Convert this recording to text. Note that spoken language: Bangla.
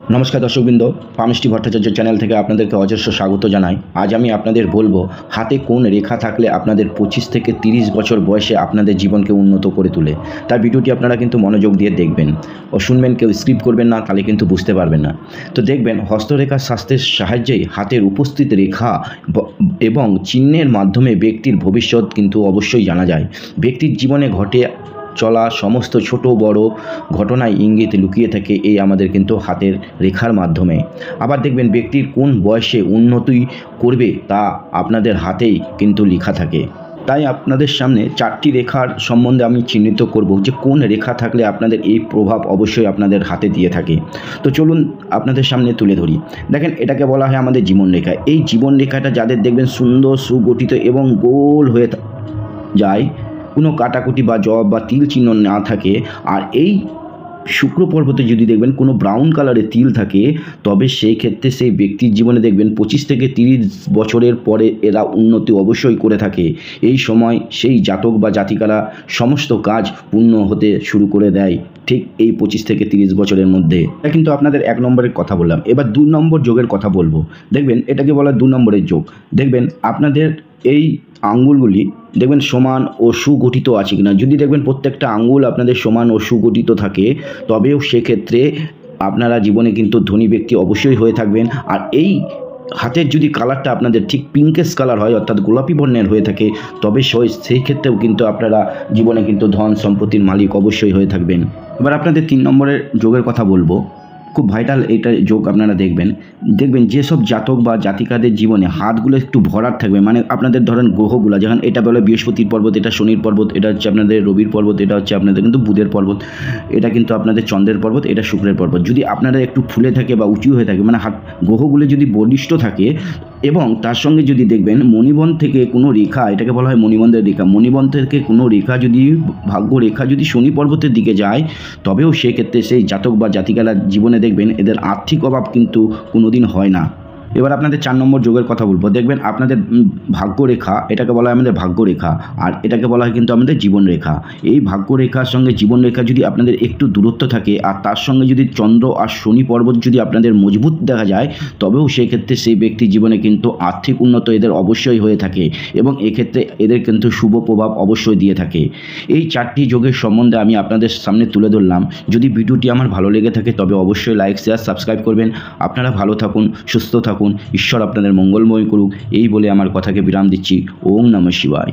নমস্কার দর্শকবৃন্দ, পামিষ্টি ভট্টাচার্য চ্যানেল থেকে আপনাদেরকে অজস্র স্বাগত জানাই। আজ আমি আপনাদের বলব, হাতে কোন রেখা থাকলে আপনাদের পঁচিশ থেকে তিরিশ বছর বয়সে আপনাদের জীবনকে উন্নত করে তোলে। তার ভিডিওটি আপনারা কিন্তু মনোযোগ দিয়ে দেখবেন। ও শুনবেন, কেউ স্ক্রিপ করবেন না, তাহলে কিন্তু বুঝতে পারবেন না। তো দেখবেন হস্তরেখার স্বাস্থ্যের সাহায্যেই হাতের উপস্থিত রেখা এবং চিহ্নের মাধ্যমে ব্যক্তির ভবিষ্যৎ কিন্তু অবশ্যই জানা যায়। ব্যক্তির জীবনে ঘটে চলা সমস্ত ছোট বড় ঘটনায় ইঙ্গিত লুকিয়ে থাকে এই আমাদের কিন্তু হাতের রেখার মাধ্যমে। আবার দেখবেন ব্যক্তির কোন বয়সে উন্নতি করবে তা আপনাদের হাতেই কিন্তু লেখা থাকে। তাই আপনাদের সামনে চারটি রেখার সম্বন্ধে আমি চিহ্নিত করব যে কোন রেখা থাকলে আপনাদের এই প্রভাব অবশ্যই আপনাদের হাতে দিয়ে থাকে। তো চলুন আপনাদের সামনে তুলে ধরি। দেখেন এটাকে বলা হয় আমাদের জীবন রেখা। এই জীবন রেখাটা যাদের দেখবেন সুন্দর, সুগঠিত এবং গোল হয়ে যায় কোনো কাটাকুটি বা জব বা তিল চিহ্ন না থাকে, আর এই শুক্র পর্বতে যদি দেখবেন কোনো ব্রাউন কালারের তিল থাকে, তবে সেই ক্ষেত্রে সেই ব্যক্তির জীবনে দেখবেন পঁচিশ থেকে তিরিশ বছরের পরে এরা উন্নতি অবশ্যই করে থাকে। এই সময় সেই জাতক বা জাতিকারা সমস্ত কাজ পূর্ণ হতে শুরু করে দেয় ঠিক এই পঁচিশ থেকে তিরিশ বছরের মধ্যে। এটা কিন্তু আপনাদের এক নম্বরের কথা বললাম। এবার দু নম্বর যোগের কথা বলব। দেখবেন এটাকে বলা দু নম্বরের যোগ। দেখবেন আপনাদের এই আঙ্গুলগুলি দেখবেন সমান ও সুগঠিত আছে কিনা। যদি দেখবেন প্রত্যেকটা আঙ্গুল আপনাদের সমান ও সুগঠিত থাকে, তবেও সেক্ষেত্রে আপনারা জীবনে কিন্তু ধনী ব্যক্তি অবশ্যই হয়ে থাকবেন। আর এই হাতের যদি কালারটা আপনাদের ঠিক পিঙ্কেস কালার হয়, অর্থাৎ গোলাপি বর্ণের হয়ে থাকে, তবে সই- সেই ক্ষেত্রেও কিন্তু আপনারা জীবনে কিন্তু ধন সম্পত্তির মালিক অবশ্যই হয়ে থাকবেন। এবার আপনাদের তিন নম্বরের যোগের কথা বলব। খুব ভাইটাল এটা যোগ আপনারা দেখবেন। দেখবেন যেসব জাতক বা জাতিকাদের জীবনে হাতগুলো একটু ভরার থাকবে মানে আপনাদের ধরেন গ্রহগুলো যেমন এটা বলে বৃহস্পতির পর্বত, এটা শনির পর্বত, এটা হচ্ছে আপনাদের রবির পর্বত, এটা হচ্ছে আপনাদের কিন্তু বুধের পর্বত, এটা কিন্তু আপনাদের চন্দ্রের পর্বত, এটা শুক্রের পর্বত। যদি আপনারা একটু ফুলে থাকে বা উঁচু হয়ে থাকে মানে হাত, গ্রহগুলো যদি বলিষ্ঠ থাকে এবং তার সঙ্গে যদি দেখবেন মণিবন থেকে কোনো রেখা, এটাকে বলা হয় মণিবন্ধের রেখা মণিবন থেকে কোনো রেখা যদি, ভাগ্য রেখা যদি শনি পর্বতের দিকে যায়, তবেও সেক্ষেত্রে সেই জাতক বা জাতিকারা জীবনে দেখবেন এদের আর্থিক অভাব কিন্তু কোনোদিন হয় না। এবার আপনাদের চার নম্বর যোগের কথা বলব। দেখবেন আপনাদের ভাগ্যরেখা, এটাকে বলা হয় আমাদের ভাগ্যরেখা, আর এটাকে বলা হয় কিন্তু আমাদের জীবনরেখা। এই ভাগ্যরেখার সঙ্গে জীবনরেখা যদি আপনাদের একটু দূরত্ব থাকে, আর তার সঙ্গে যদি চন্দ্র আর শনি পর্বত যদি আপনাদের মজবুত দেখা যায়, তবেও সেই ক্ষেত্রে সেই ব্যক্তি জীবনে কিন্তু আর্থিক উন্নত এদের অবশ্যই হয়ে থাকে এবং এক্ষেত্রে এদের কিন্তু শুভ প্রভাব অবশ্যই দিয়ে থাকে। এই চারটি যোগের সম্বন্ধে আমি আপনাদের সামনে তুলে ধরলাম। যদি ভিডিওটি আমার ভালো লেগে থাকে, তবে অবশ্যই লাইক, শেয়ার, সাবস্ক্রাইব করবেন। আপনারা ভালো থাকুন, সুস্থ থাকুন। ঈশ্বর আপনাদের মঙ্গলময় করুক। এই বলে আমার কথাকে বিরাম দিচ্ছি। ওম নম শিবায়।